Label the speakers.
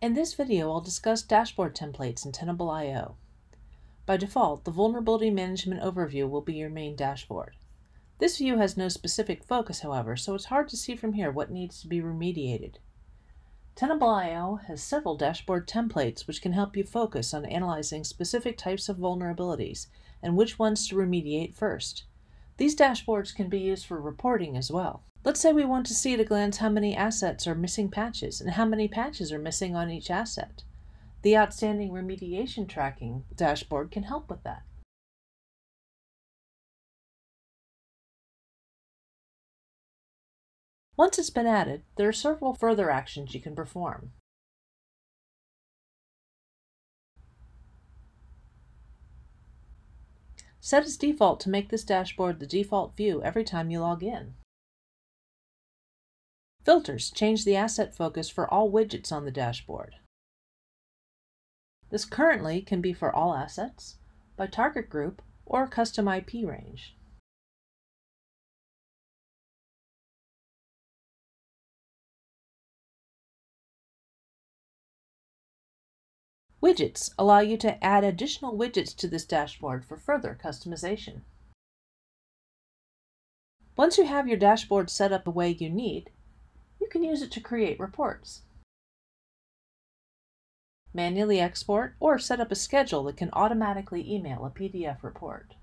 Speaker 1: In this video, I'll discuss dashboard templates in Tenable.io. By default, the Vulnerability Management Overview will be your main dashboard. This view has no specific focus, however, so it's hard to see from here what needs to be remediated. Tenable.io has several dashboard templates which can help you focus on analyzing specific types of vulnerabilities and which ones to remediate first. These dashboards can be used for reporting as well. Let's say we want to see at a glance how many assets are missing patches and how many patches are missing on each asset. The Outstanding Remediation Tracking dashboard can help with that. Once it's been added, there are several further actions you can perform. Set as default to make this dashboard the default view every time you log in. Filters change the asset focus for all widgets on the dashboard. This currently can be for all assets, by target group, or custom IP range. Widgets allow you to add additional widgets to this dashboard for further customization. Once you have your dashboard set up the way you need, can use it to create reports. Manually export or set up a schedule that can automatically email a PDF report.